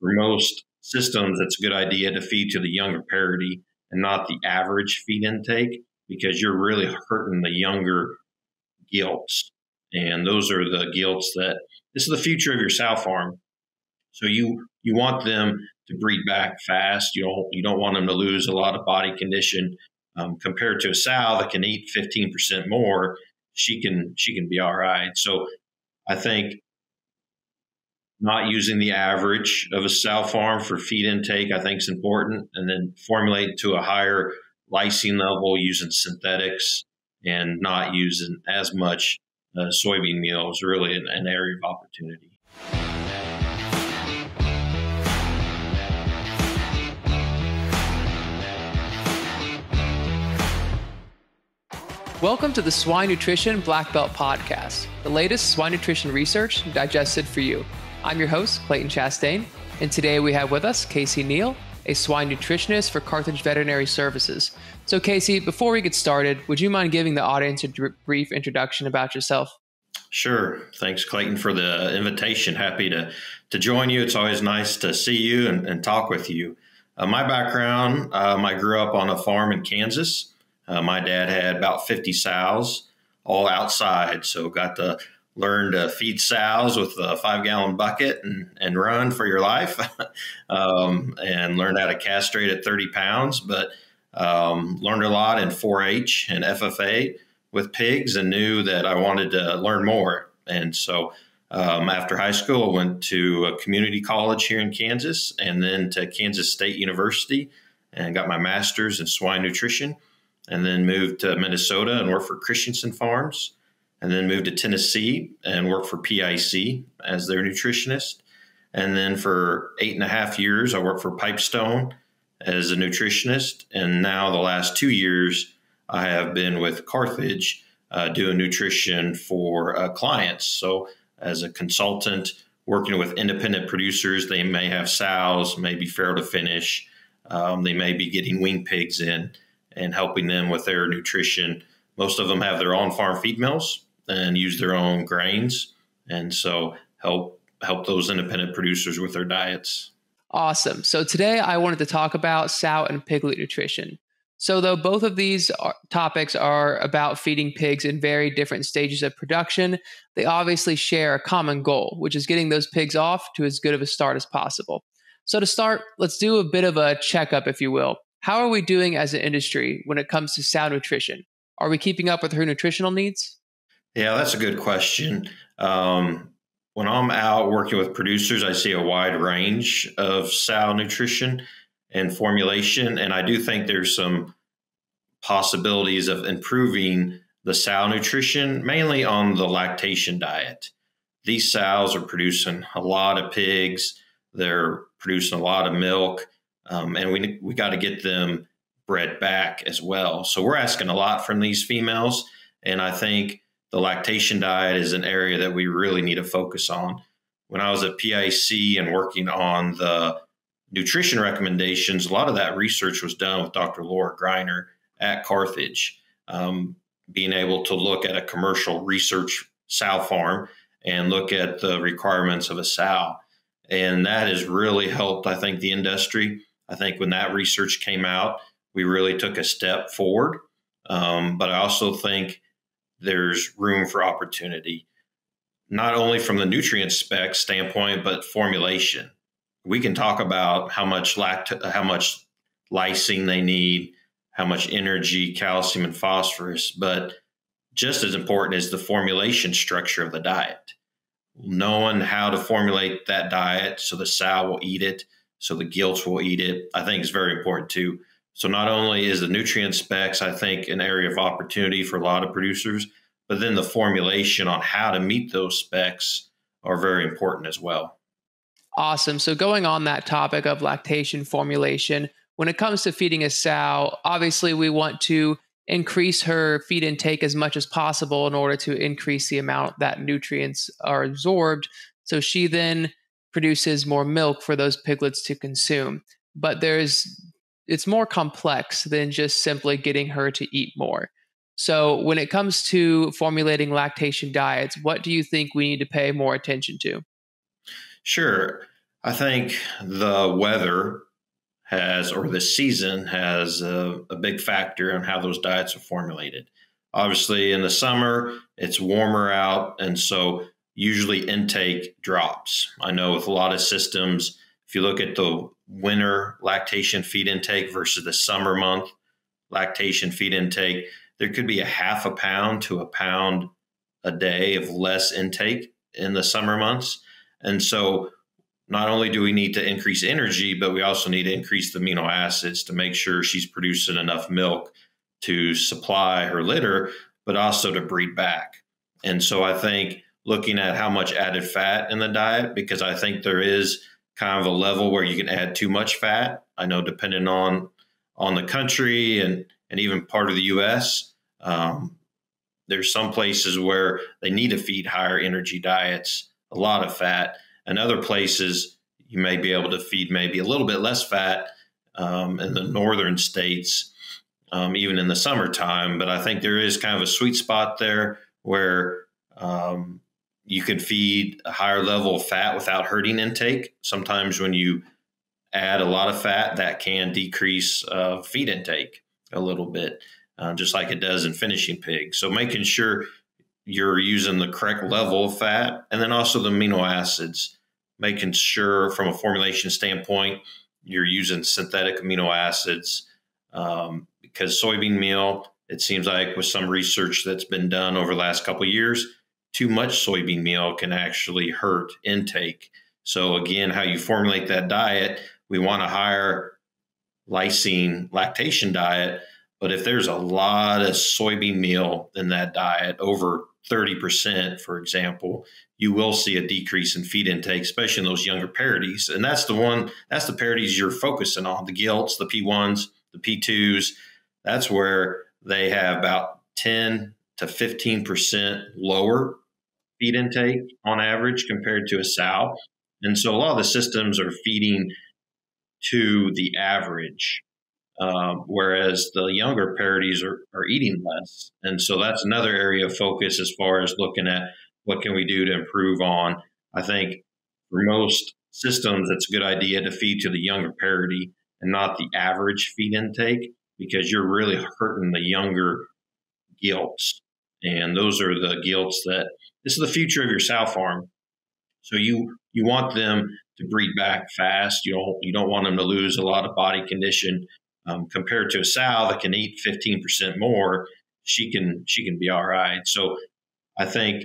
for most systems, it's a good idea to feed to the younger parity and not the average feed intake because you're really hurting the younger gilts. And those are the gilts that this is the future of your sow farm. So you you want them to breed back fast. You don't you don't want them to lose a lot of body condition um, compared to a sow that can eat 15% more. She can she can be all right. So I think not using the average of a sow farm for feed intake, I think is important, and then formulate to a higher lysine level using synthetics and not using as much uh, soybean meal is really an, an area of opportunity. Welcome to the Swine Nutrition Black Belt Podcast, the latest swine nutrition research digested for you. I'm your host, Clayton Chastain, and today we have with us Casey Neill, a swine nutritionist for Carthage Veterinary Services. So, Casey, before we get started, would you mind giving the audience a brief introduction about yourself? Sure. Thanks, Clayton, for the invitation. Happy to, to join you. It's always nice to see you and, and talk with you. Uh, my background um, I grew up on a farm in Kansas. Uh, my dad had about 50 sows all outside, so got to learn to feed sows with a five gallon bucket and, and run for your life um, and learned how to castrate at 30 pounds. But um, learned a lot in 4 H and FFA with pigs and knew that I wanted to learn more. And so um, after high school, I went to a community college here in Kansas and then to Kansas State University and got my master's in swine nutrition and then moved to Minnesota and worked for Christensen Farms, and then moved to Tennessee and worked for PIC as their nutritionist. And then for eight and a half years, I worked for Pipestone as a nutritionist. And now, the last two years, I have been with Carthage uh, doing nutrition for uh, clients. So, as a consultant, working with independent producers, they may have sows, maybe farrow to finish, um, they may be getting wean pigs in and helping them with their nutrition. Most of them have their own farm feed mills and use their own grains, and so help help those independent producers with their diets. Awesome. So today I wanted to talk about sow and piglet nutrition. So though both of these are, topics are about feeding pigs in very different stages of production, they obviously share a common goal, which is getting those pigs off to as good of a start as possible. So to start, let's do a bit of a checkup, if you will. How are we doing as an industry when it comes to sow nutrition? Are we keeping up with her nutritional needs? Yeah, that's a good question. Um, when I'm out working with producers, I see a wide range of sow nutrition and formulation, and I do think there's some possibilities of improving the sow nutrition, mainly on the lactation diet. These sows are producing a lot of pigs, they're producing a lot of milk um, and we we got to get them bred back as well. So we're asking a lot from these females, and I think the lactation diet is an area that we really need to focus on. When I was at PIC and working on the nutrition recommendations, a lot of that research was done with Dr. Laura Greiner at Carthage. Um, being able to look at a commercial research sow farm and look at the requirements of a sow. And that has really helped, I think, the industry I think when that research came out, we really took a step forward. Um, but I also think there's room for opportunity, not only from the nutrient spec standpoint, but formulation. We can talk about how much lact- how much lysine they need, how much energy, calcium, and phosphorus, but just as important is the formulation structure of the diet. Knowing how to formulate that diet so the sow will eat it so the gilts will eat it. I think is very important too. So not only is the nutrient specs, I think, an area of opportunity for a lot of producers, but then the formulation on how to meet those specs are very important as well. Awesome. So going on that topic of lactation formulation, when it comes to feeding a sow, obviously we want to increase her feed intake as much as possible in order to increase the amount that nutrients are absorbed. So she then produces more milk for those piglets to consume. But there's it's more complex than just simply getting her to eat more. So when it comes to formulating lactation diets, what do you think we need to pay more attention to? Sure. I think the weather has, or the season has a, a big factor on how those diets are formulated. Obviously, in the summer, it's warmer out, and so usually intake drops. I know with a lot of systems, if you look at the winter lactation feed intake versus the summer month lactation feed intake, there could be a half a pound to a pound a day of less intake in the summer months. And so not only do we need to increase energy, but we also need to increase the amino acids to make sure she's producing enough milk to supply her litter, but also to breed back. And so I think looking at how much added fat in the diet, because I think there is kind of a level where you can add too much fat. I know depending on on the country and and even part of the U.S. Um, there's some places where they need to feed higher energy diets, a lot of fat, and other places you may be able to feed maybe a little bit less fat um, in the northern states, um, even in the summertime. But I think there is kind of a sweet spot there where um, you can feed a higher level of fat without hurting intake. Sometimes when you add a lot of fat, that can decrease uh, feed intake a little bit, uh, just like it does in finishing pigs. So making sure you're using the correct level of fat and then also the amino acids, making sure from a formulation standpoint, you're using synthetic amino acids um, because soybean meal, it seems like with some research that's been done over the last couple years, too much soybean meal can actually hurt intake. So again, how you formulate that diet, we want a higher lysine lactation diet. But if there's a lot of soybean meal in that diet, over 30%, for example, you will see a decrease in feed intake, especially in those younger parities. And that's the one, that's the parities you're focusing on the gilts, the P1s, the P2s. That's where they have about 10 to 15% lower feed intake on average compared to a sow. And so a lot of the systems are feeding to the average, um, whereas the younger parities are, are eating less. And so that's another area of focus as far as looking at what can we do to improve on. I think for most systems, it's a good idea to feed to the younger parity and not the average feed intake because you're really hurting the younger gilts. And those are the gilts that this is the future of your sow farm. So you you want them to breed back fast. You don't you don't want them to lose a lot of body condition um, compared to a sow that can eat 15% more. She can she can be all right. So I think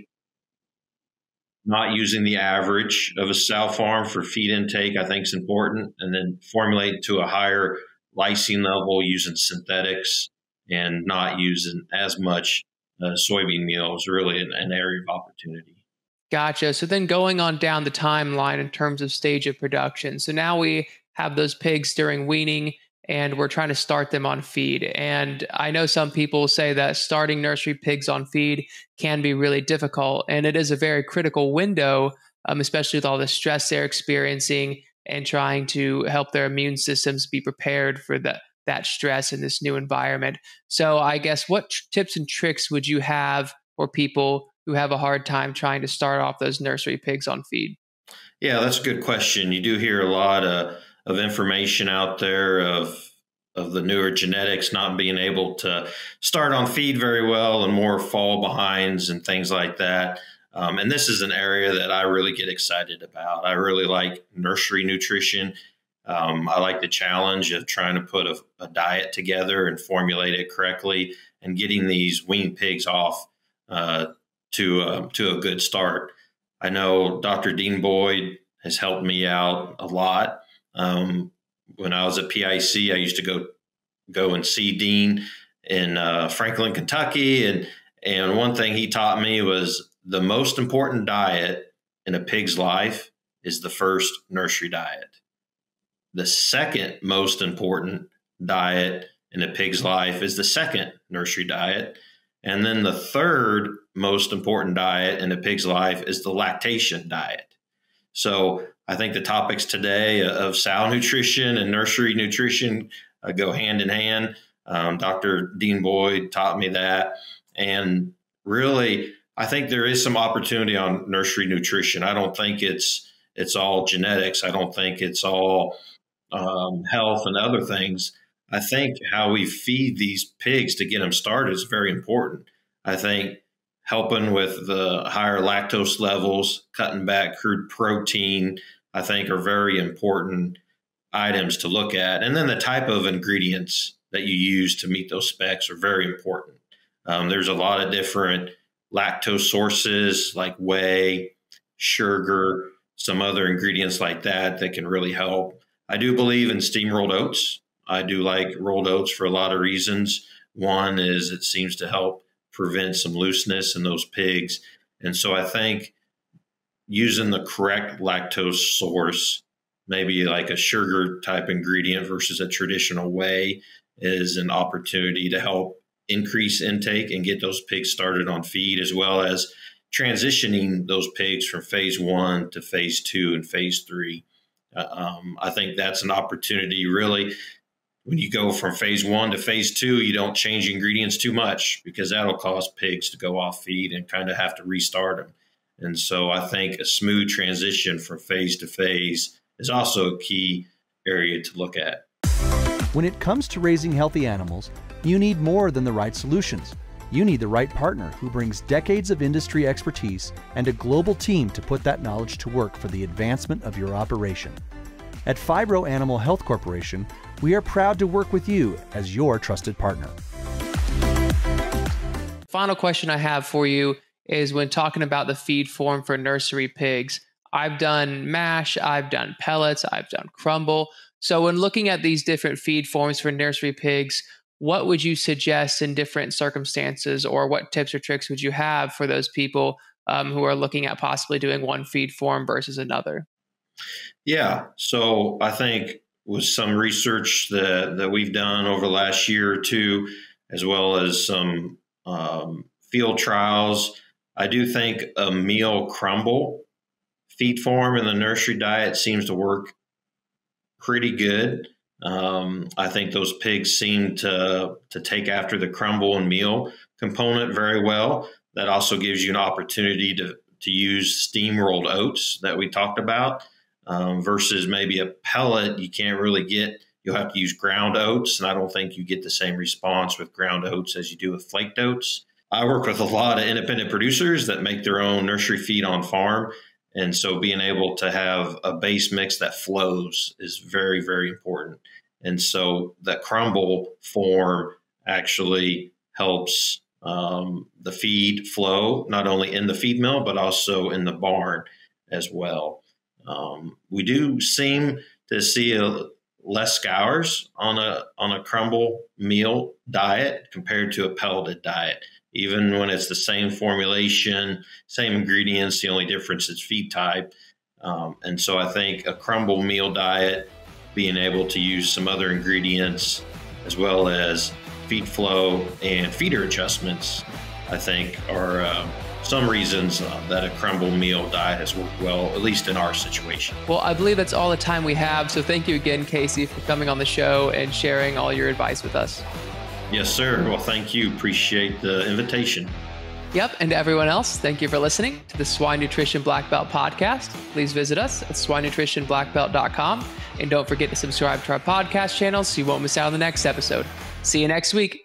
not using the average of a sow farm for feed intake I think is important, and then formulate to a higher lysine level using synthetics and not using as much soybean meal is really an, an area of opportunity. Gotcha. So then going on down the timeline in terms of stage of production. So now we have those pigs during weaning and we're trying to start them on feed. And I know some people say that starting nursery pigs on feed can be really difficult. And it is a very critical window, um, especially with all the stress they're experiencing and trying to help their immune systems be prepared for that that stress in this new environment. So I guess what tips and tricks would you have for people who have a hard time trying to start off those nursery pigs on feed? Yeah, that's a good question. You do hear a lot of, of information out there of of the newer genetics not being able to start on feed very well and more fall behinds and things like that. Um, and this is an area that I really get excited about. I really like nursery nutrition. Um, I like the challenge of trying to put a, a, diet together and formulate it correctly and getting these weaned pigs off uh, to uh, to a good start. I know Dr. Dean Boyd has helped me out a lot. Um, when I was at PIC, I used to go go and see Dean in uh, Franklin, Kentucky, and and one thing he taught me was the most important diet in a pig's life is the first nursery diet. The second most important diet in a pig's life is the second nursery diet. And then the third most important diet in a pig's life is the lactation diet. So I think the topics today of sow nutrition and nursery nutrition uh, go hand in hand. Um, Dr. Dean Boyd taught me that. And really, I think there is some opportunity on nursery nutrition. I don't think it's it's all genetics. I don't think it's all um, health and other things. I think how we feed these pigs to get them started is very important. I think helping with the higher lactose levels, cutting back crude protein, I think are very important items to look at. And then the type of ingredients that you use to meet those specs are very important. Um, there's a lot of different lactose sources like whey, sugar, some other ingredients like that that can really help. I do believe in steam rolled oats. I do like rolled oats for a lot of reasons. One is it seems to help prevent some looseness in those pigs. And so I think using the correct lactose source, maybe like a sugar type ingredient versus a traditional whey, is an opportunity to help increase intake and get those pigs started on feed, as well as transitioning those pigs from phase one to phase two and phase three. Uh, um, I think that's an opportunity really. When you go from phase one to phase two, you don't change ingredients too much because that'll cause pigs to go off feed and kind of have to restart them. And so I think a smooth transition from phase to phase is also a key area to look at. When it comes to raising healthy animals, you need more than the right solutions. You need the right partner who brings decades of industry expertise and a global team to put that knowledge to work for the advancement of your operation. At Phibro Animal Health Corporation, we are proud to work with you as your trusted partner. Final question I have for you is when talking about the feed form for nursery pigs. I've done mash, I've done pellets, I've done crumble. So, when looking at these different feed forms for nursery pigs, what would you suggest in different circumstances, or what tips or tricks would you have for those people um, who are looking at possibly doing one feed form versus another? Yeah. So, I think with some research that, that we've done over the last year or two, as well as some um, field trials, I do think a meal crumble feed form in the nursery diet seems to work pretty good. Um, I think those pigs seem to to take after the crumble and meal component very well. That also gives you an opportunity to to use steam rolled oats that we talked about um, versus maybe a pellet. You can't really get. You'll have to use ground oats, and I don't think you get the same response with ground oats as you do with flaked oats. I work with a lot of independent producers that make their own nursery feed on farm. And so being able to have a base mix that flows is very, very important. And so that crumble form actually helps um, the feed flow, not only in the feed mill, but also in the barn as well. Um, we do seem to see a, less scours on a on a crumble meal diet compared to a pelleted diet even when it's the same formulation, same ingredients. The only difference is feed type. Um, and so I think a crumble meal diet, being able to use some other ingredients as well as feed flow and feeder adjustments, I think are uh, some reasons uh, that a crumble meal diet has worked well, at least in our situation. Well, I believe that's all the time we have. So thank you again, Casey, for coming on the show and sharing all your advice with us. Yes, sir. Well, thank you. Appreciate the invitation. Yep. And to everyone else, thank you for listening to the Swine Nutrition Black Belt podcast. Please visit us at swinenutritionblackbelt.com. And don't forget to subscribe to our podcast channel so you won't miss out on the next episode. See you next week.